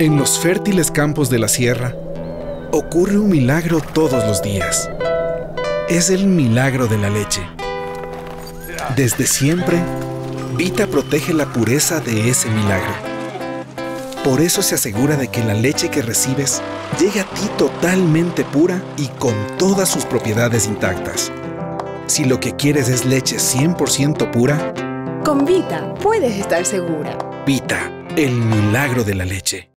En los fértiles campos de la sierra ocurre un milagro todos los días. Es el milagro de la leche. Desde siempre, Vita protege la pureza de ese milagro. Por eso se asegura de que la leche que recibes llegue a ti totalmente pura y con todas sus propiedades intactas. Si lo que quieres es leche 100% pura, Con Vita puedes estar segura. Vita, el milagro de la leche.